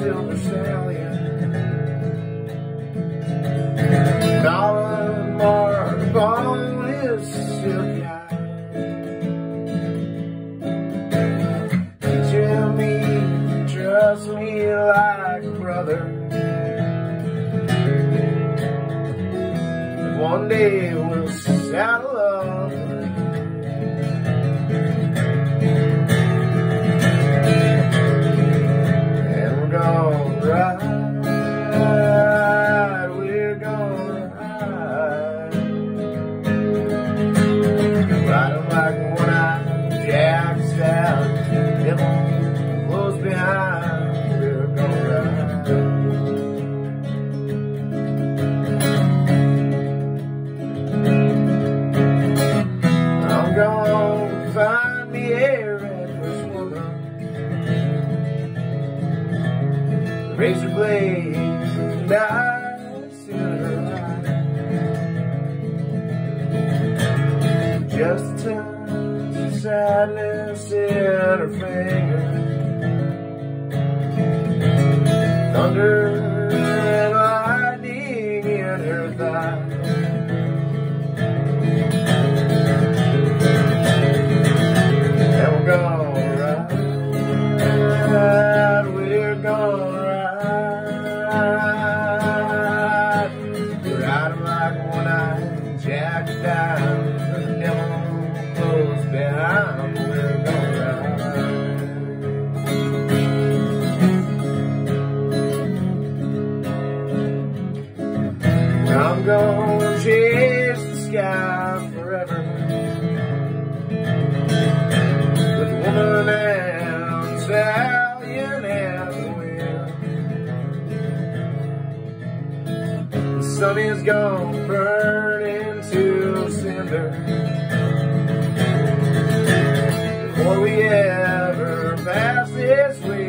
silver stallion. Dollar mark on his silky eye. Me, trust me like a brother. One day we'll saddle Razor blade in her eye. Just a touch of sadness in her finger. Gonna chase the sky forever. With woman and stallion and wind. The sun is gonna burn into cinder before we ever pass this way